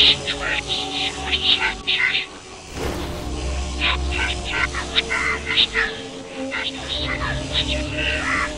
I Thank you.